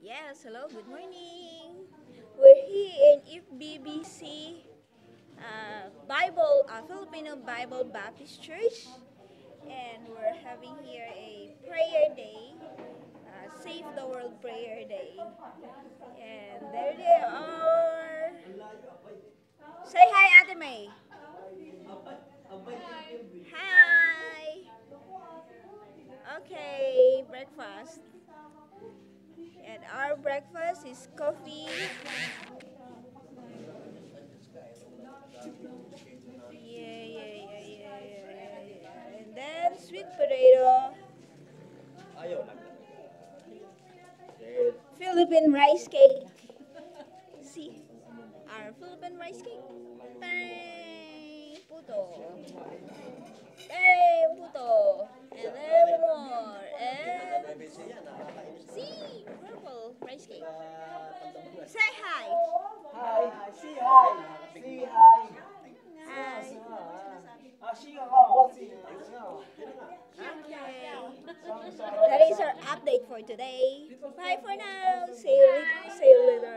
Yes, hello, good morning. We're here in FBBC uh, Bible, uh, Filipino Bible Baptist Church, and we're having here a prayer day, uh, Save the World Prayer Day. And there they are. Say hi, Ate May. Hi. Okay, breakfast. And our breakfast is coffee. Yeah, yeah, yeah, yeah, yeah. And then sweet potato. Philippine rice cake. See, our Philippine rice cake. See, purple rice cake. Say hi. Hi, say hi. Say hi. Hi. Ah. Okay. That is our update for today. Bye for now. See you, see you later. See you later.